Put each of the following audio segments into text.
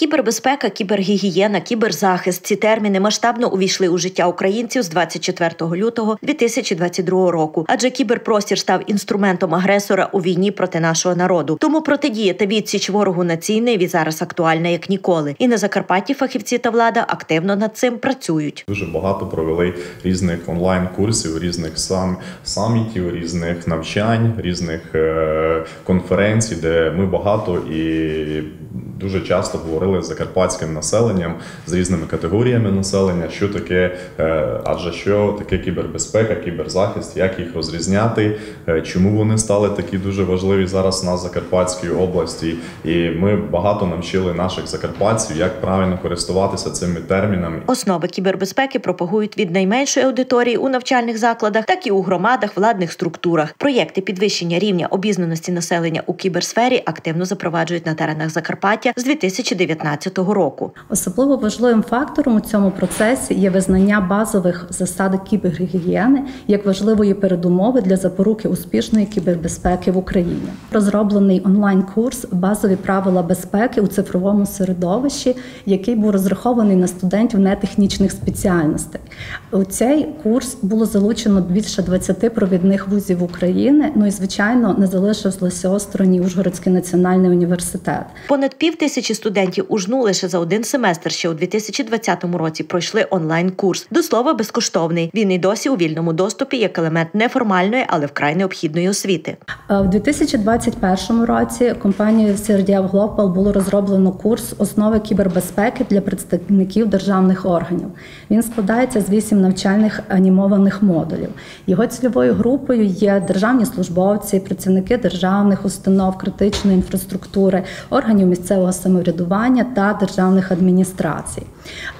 Кібербезпека, кібергігієна, кіберзахист ці терміни масштабно увійшли у життя українців з 24 лютого 2022 року. Адже кіберпростір став інструментом агресора у війні проти нашого народу. Тому протидія та відсіч ворогу на цій ниві зараз актуальна як ніколи. І на Закарпатті фахівці та влада активно над цим працюють. Дуже багато провели різних онлайн-курсів, різних сам самітів, різних навчань, різних е- конференцій, де ми багато і дуже часто говорили з закарпатським населенням з різними категоріями населення, що таке, е, адже що таке кібербезпека, кіберзахист, як їх розрізняти, е, чому вони стали такі дуже важливі зараз на Закарпатській області. І ми багато навчили наших закарпатців, як правильно користуватися цими термінами. Основи кібербезпеки пропагують від найменшої аудиторії у навчальних закладах, так і у громадах, владних структурах. Проєкти підвищення рівня обізнаності населення у кіберсфері активно запроваджують на теренах Закарпаття з 2019 року. Особливо важливим фактором у цьому процесі є визнання базових засад кібергігієни як важливої передумови для запоруки успішної кібербезпеки в Україні. Розроблений онлайн-курс Базові правила безпеки у цифровому середовищі, який був розрахований на студентів нетехнічних спеціальностей. У цей курс було залучено більше 20 провідних вузів України. Ну і звичайно не залишився осторонь Ужгородський національний університет. Понад пів тисячі студентів у жну лише за один семестр ще у 2020 році пройшли онлайн-курс. До слова, безкоштовний. Він і досі у вільному доступі як елемент неформальної, але вкрай необхідної освіти. У 2021 році компанією CRDF Global було розроблено курс основи кібербезпеки для представників державних органів. Він складається з вісім навчальних анімованих модулів. Його цільовою групою є державні службовці, працівники державних установ, критичної інфраструктури, органів місцевого самоврядування та державних адміністрацій.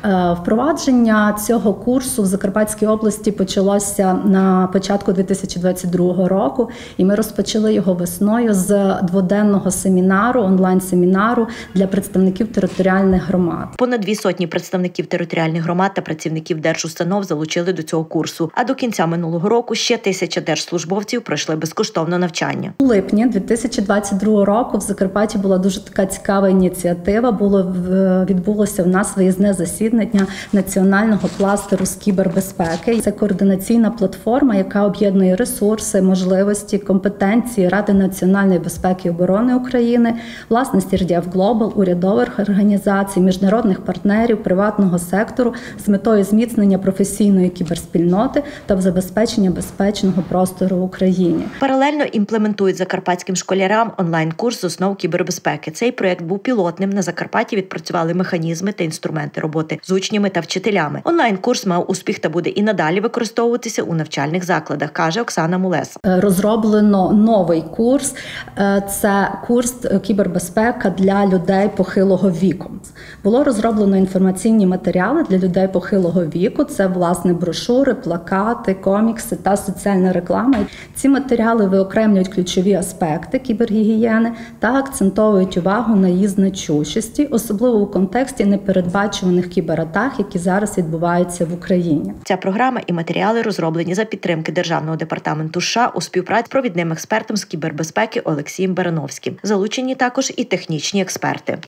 Е, впровадження цього курсу в Закарпатській області почалося на початку 2022 року, і ми розпочали його весною з дводенного семінару, онлайн-семінару для представників територіальних громад. Понад дві сотні представників територіальних громад та працівників держустанов залучили до цього курсу. А до кінця минулого року ще тисяча держслужбовців пройшли безкоштовне навчання. У липні 2022 року в Закарпатті була дуже така цікава ініціатива. Було відбулося в нас виїзне засідання національного кластеру з кібербезпеки. Це координаційна платформа, яка об'єднує ресурси, можливості, компетенції Ради національної безпеки і оборони України, власності RDF Global, урядових організацій, міжнародних партнерів, приватного сектору з метою зміцнення професійної кіберспільноти та забезпечення безпечного простору в Україні. Паралельно імплементують закарпатським школярам онлайн-курс основ кібербезпеки. Цей проект був пілотним. На Закарпатті відпрацювали механізми та інструменти роботи з учнями та вчителями. Онлайн-курс мав успіх та буде і надалі використовуватися у навчальних закладах, каже Оксана Мулес. Розроблено новий курс. Це курс кібербезпека для людей похилого віку. Було розроблено інформаційні матеріали для людей похилого віку. Це власне брошури, плакати, комікси та соціальна реклама. Ці матеріали виокремлюють ключові аспекти кібергігієни та акцентовують увагу на її значущості, особливо у контексті непередбачуваних кібератак, які зараз відбуваються в Україні. Ця програма і матеріали розроблені за підтримки державного департаменту США у співпраці з провідним експертом з кібербезпеки Олексієм Барановським. Залучені також і технічні експерти.